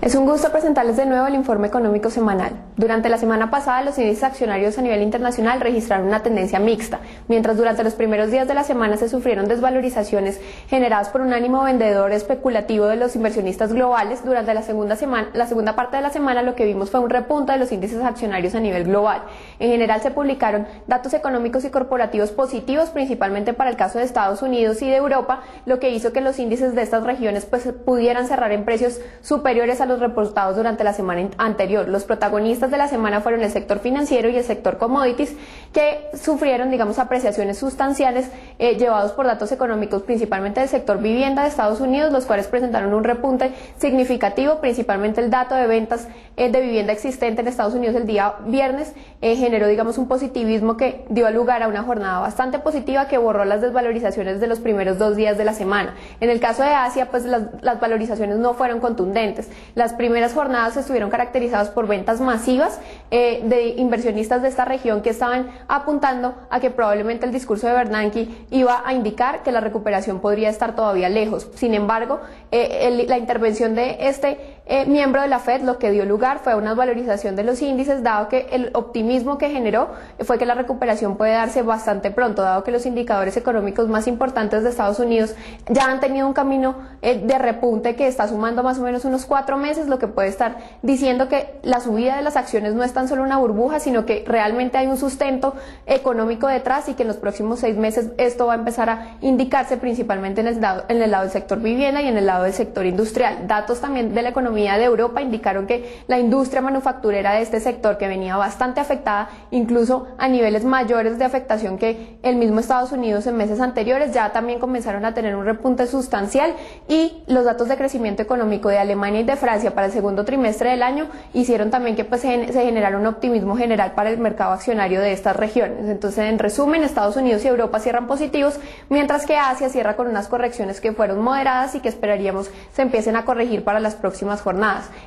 Es un gusto presentarles de nuevo el informe económico semanal. Durante la semana pasada, los índices accionarios a nivel internacional registraron una tendencia mixta, mientras durante los primeros días de la semana se sufrieron desvalorizaciones generadas por un ánimo vendedor especulativo de los inversionistas globales. Durante la segunda, semana, la segunda parte de la semana lo que vimos fue un repunte de los índices accionarios a nivel global. En general se publicaron datos económicos y corporativos positivos, principalmente para el caso de Estados Unidos y de Europa, lo que hizo que los índices de estas regiones pues, pudieran cerrar en precios superiores a los reportados durante la semana anterior. Los protagonistas de la semana fueron el sector financiero y el sector commodities, que sufrieron, digamos, apreciaciones sustanciales eh, llevados por datos económicos, principalmente del sector vivienda de Estados Unidos, los cuales presentaron un repunte significativo, principalmente el dato de ventas eh, de vivienda existente en Estados Unidos el día viernes eh, generó, digamos, un positivismo que dio lugar a una jornada bastante positiva que borró las desvalorizaciones de los primeros dos días de la semana. En el caso de Asia, pues las, las valorizaciones no fueron contundentes. Las primeras jornadas estuvieron caracterizadas por ventas masivas de inversionistas de esta región que estaban apuntando a que probablemente el discurso de Bernanke iba a indicar que la recuperación podría estar todavía lejos. Sin embargo, eh, la intervención de este eh, miembro de la Fed lo que dio lugar fue una valorización de los índices, dado que el optimismo que generó fue que la recuperación puede darse bastante pronto, dado que los indicadores económicos más importantes de Estados Unidos ya han tenido un camino de repunte que está sumando más o menos unos cuatro meses lo que puede estar diciendo que la subida de las acciones no es tan solo una burbuja, sino que realmente hay un sustento económico detrás y que en los próximos seis meses esto va a empezar a indicarse principalmente en el en el lado del sector vivienda y en el lado del sector industrial. Datos también de la economía de Europa indicaron que la industria manufacturera de este sector, que venía bastante afectada, incluso a niveles mayores de afectación que el mismo Estados Unidos en meses anteriores, ya también comenzaron a tener un repunte sustancial y los datos de crecimiento económico de Alemania y de Francia para el segundo trimestre del año hicieron también que pues, se, generara un optimismo general para el mercado accionario de estas regiones. Entonces, en resumen, Estados Unidos y Europa cierran positivos, mientras que Asia cierra con unas correcciones que fueron moderadas y que esperaríamos se empiecen a corregir para las próximas.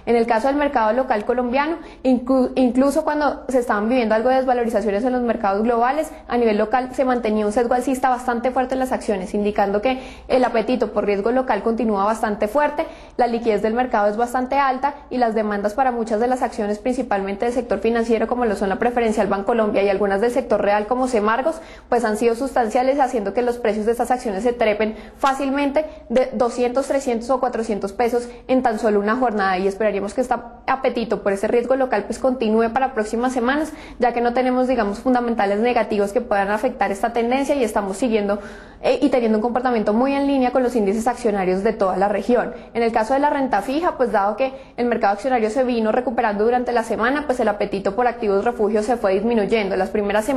En el caso del mercado local colombiano, incluso cuando se estaban viviendo algo de desvalorizaciones en los mercados globales, a nivel local se mantenía un sesgo alcista bastante fuerte en las acciones, indicando que el apetito por riesgo local continúa bastante fuerte, la liquidez del mercado es bastante alta y las demandas para muchas de las acciones, principalmente del sector financiero, como lo son la preferencial Bancolombia y algunas del sector real como Semargos, pues han sido sustanciales, haciendo que los precios de estas acciones se trepen fácilmente de 200, 300 o 400 pesos en tan solo una jornada y esperaríamos que este apetito por ese riesgo local pues continúe para próximas semanas, ya que no tenemos, digamos, fundamentales negativos que puedan afectar esta tendencia y estamos siguiendo eh, y teniendo un comportamiento muy en línea con los índices accionarios de toda la región. En el caso de la renta fija, pues dado que el mercado accionario se vino recuperando durante la semana, pues el apetito por activos refugios se fue disminuyendo. Las primeras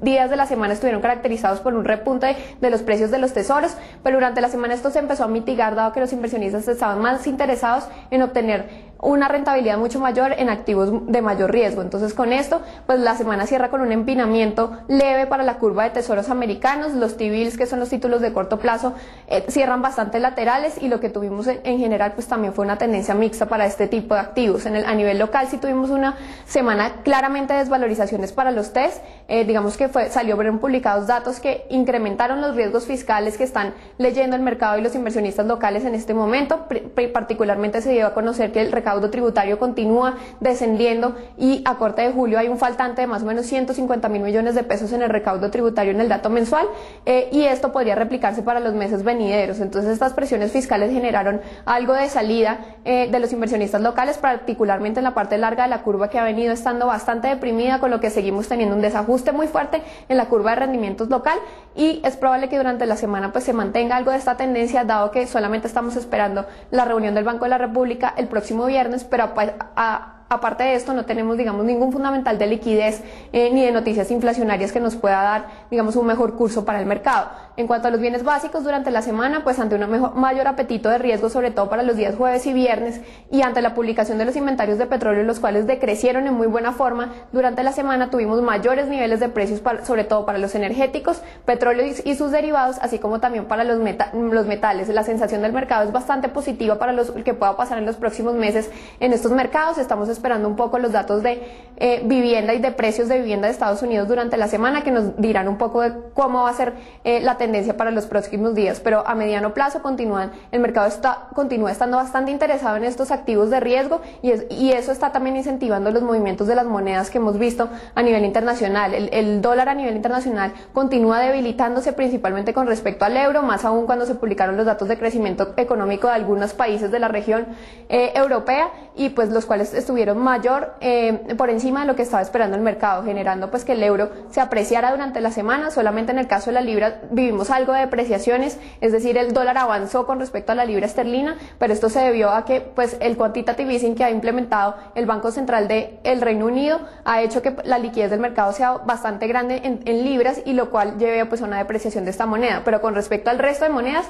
días de la semana estuvieron caracterizados por un repunte de los precios de los tesoros, pero durante la semana esto se empezó a mitigar dado que los inversionistas estaban más interesados en obtener una rentabilidad mucho mayor en activos de mayor riesgo. Entonces con esto, pues la semana cierra con un empinamiento leve para la curva de tesoros americanos, los T-bills que son los títulos de corto plazo eh, cierran bastante laterales y lo que tuvimos en, general pues también fue una tendencia mixta para este tipo de activos. A nivel local sí tuvimos una semana claramente de desvalorizaciones para los TES, eh, digamos que fue, salió fueron publicados datos que incrementaron los riesgos fiscales que están leyendo el mercado y los inversionistas locales en este momento, particularmente se dio a conocer que el recaudo tributario continúa descendiendo y a corte de julio hay un faltante de más o menos 150 mil millones de pesos en el recaudo tributario en el dato mensual eh, y esto podría replicarse para los meses venideros. Entonces estas presiones fiscales generaron algo de salida eh, de los inversionistas locales, particularmente en la parte larga de la curva que ha venido estando bastante deprimida, con lo que seguimos teniendo un desajuste muy fuerte en la curva de rendimientos local y es probable que durante la semana pues se mantenga algo de esta tendencia, dado que solamente estamos esperando la reunión del Banco de la República el próximo viernes pero pues, a, aparte de esto no tenemos, digamos, ningún fundamental de liquidez eh, ni de noticias inflacionarias que nos pueda dar, digamos, un mejor curso para el mercado. En cuanto a los bienes básicos durante la semana, pues ante un mayor apetito de riesgo, sobre todo para los días jueves y viernes, y ante la publicación de los inventarios de petróleo, los cuales decrecieron en muy buena forma, durante la semana tuvimos mayores niveles de precios, sobre todo para los energéticos, petróleo y, sus derivados, así como también para los, los metales. La sensación del mercado es bastante positiva para lo que pueda pasar en los próximos meses en estos mercados. Estamos esperando un poco los datos de eh, vivienda y de precios de vivienda de Estados Unidos durante la semana que nos dirán un poco de cómo va a ser eh, la tendencia para los próximos días. Pero a mediano plazo continúan, el mercado está, continúa estando bastante interesado en estos activos de riesgo y, y eso está también incentivando los movimientos de las monedas que hemos visto a nivel internacional. El, el dólar a nivel internacional continúa debilitándose principalmente con respecto al euro, más aún cuando se publicaron los datos de crecimiento económico de algunos países de la región eh, europea y pues los cuales estuvieron mayor eh, por encima de lo que estaba esperando el mercado, generando pues que el euro se apreciara durante la semana. Solamente en el caso de la libra vivimos algo de depreciaciones, es decir, el dólar avanzó con respecto a la libra esterlina, pero esto se debió a que pues el quantitative easing que ha implementado el Banco Central de el Reino Unido ha hecho que la liquidez del mercado sea bastante grande en, libras y lo cual lleve pues a una depreciación de esta moneda. Pero con respecto al resto de monedas,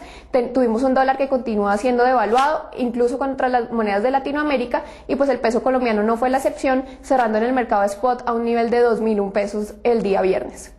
tuvimos un dólar que continúa siendo devaluado, incluso contra las monedas de Latinoamérica, y pues el peso no fue la excepción, cerrando en el mercado spot a un nivel de 2.001 pesos el día viernes.